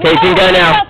Casey, go now.